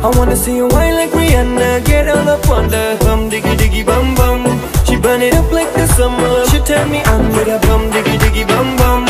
I wanna see you wine like Rihanna Get all up on the hum diggy diggy bum bum. She burn it up like the summer. She tell me I'm with a bum diggy diggy bum bum.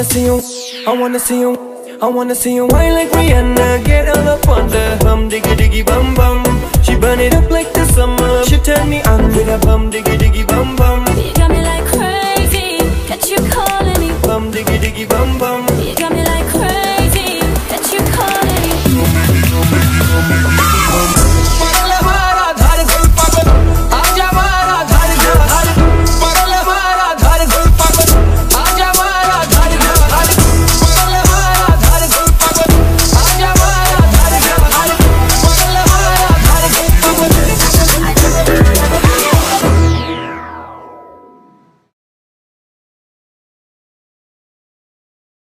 wanna see you, I wanna see you I wanna see you. Whine like Rihanna? Get all up on the hum Diggy diggy bum bum. She burn it up like the sun.